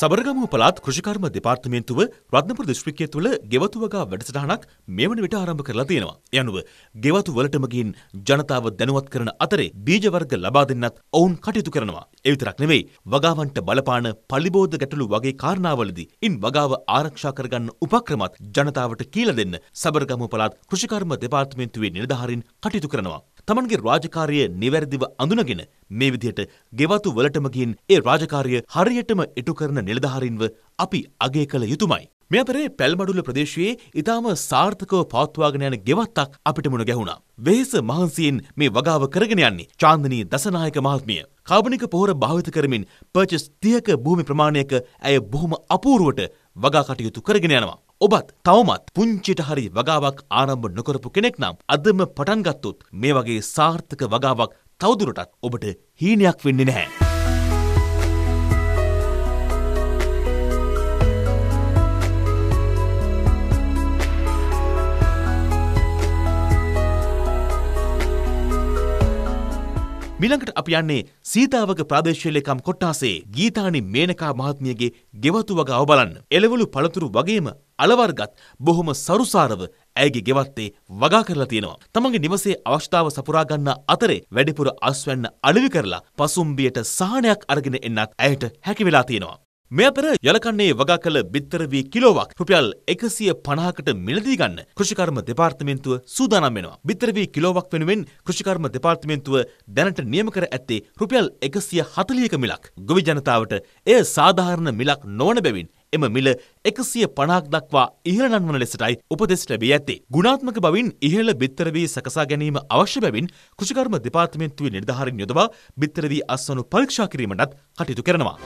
සබරගමුව පළාත් කෘෂිකර්ම දෙපාර්තමේන්තුව රත්නපුර දිස්ත්‍රික්කය තුළ ගෙවතු වගා වැඩසටහනක් මේ වන විට ආරම්භ කරලා තියෙනවා. යනුව ගෙවතු වලටම ගින් ජනතාව දැනුවත් කරන අතරේ බීජ වර්ග ලබා දෙන්නත් ඔවුන් කටයුතු කරනවා. ඒ විතරක් නෙවෙයි වගාවන්ට බලපාන පලිබෝධ ගැටලු වගේ කාරණාවලදී ඉන් වගාව ආරක්ෂා කරගන්න උපක්‍රමත් ජනතාවට කියලා දෙන්න සබරගමුව පළාත් කෘෂිකර්ම දෙපාර්තමේන්තුවේ නිලධාරීන් කටයුතු කරනවා. තමන්ගේ රාජකාරිය නිවැරදිව අඳුනගෙන මේ විදිහට ගෙවතු වලටම ගින් ඒ රාජකාරිය හරියටම ඉටු කරන නිලධාරීන්ව අපි අගය කළ යුතුමයි. මේ අතරේ පැල්මඩුල්ල ප්‍රදේශයේ ඉතාම සාර්ථකව පවත්වාගෙන යන ගෙවත්තක් අපිට මුණ ගැහුණා. වෙහෙස මහන්සියෙන් මේ වගාව කරගෙන යන්නේ චාන්දනී දසනායක මහත්මිය. කාබනික පොහොර භාවිත කරමින් පර්චස් 30ක භූමි ප්‍රමාණයක ඇය බොහොම අපූර්වට වගා කටයුතු කරගෙන යනවා. ඔබත් තවමත් පුංචිට හරි වගාවක් ආරම්භ නොකරපු කෙනෙක් නම් අදම පටන් ගත්තොත් මේ වගේ සාර්ථක වගාවක් තවදුරටත් ඔබට හීනයක් වෙන්නේ නැහැ. මිළඟට අපි යන්නේ සීතාවක ප්‍රාදේශීය ලේකම් කොට්ටාසේ ගීතානි මේනකා මහත්මියගේ ගෙවතු වගාව බලන්න. එළවලු පළතුරු වගේම අලවර්ගත් බොහොම සරුසාරව ඇයගේ ගෙවත්තේ වගා කරලා තියෙනවා. තමන්ගේ නිවසේ අවශ්‍යතාව සපුරා ගන්න අතරේ වැඩිපුර අස්වැන්න අලෙවි කරලා පසුම්බියට සහනයක් අරගෙන එන්නත් ඇයට හැකි වෙලා තියෙනවා. මේ අතර යලකන්නේ වගා කළ බිත්තර වී කිලෝවක් රුපියල් එකසිය පණහකට මිලදී ගන්න කෘෂිකර්ම දෙපාර්තමේන්තුව සූදානම් වෙනවා. බිත්තර වී කිලෝවක් වෙනුවෙන් කෘෂිකර්ම දෙපාර්තමේන්තුව දැනට නියම කර ඇත්තේ රුපියල් එකසිය හතලියක මිලක්. ගොවි ජනතාවට එය සාධාරණ මිලක් නොවන බැවින් එම මිල එකසිය පණක් දක්වා ඉහළ නන්වන ලෙසටයි උපදෙස් ලැබී ඇත්තේ. ගුණාත්මක බවින් ඉහළ බිත්තර වී සකසා ගැනීම අවශ්‍ය බැවින් කෘෂිකර්ම දෙපාර්තමේන්තුවේ නිලධාරීන් යොදවා බිත්තර වී අස්වනු පරීක්ෂා කිරීමටත් කටයුතු කරනවා.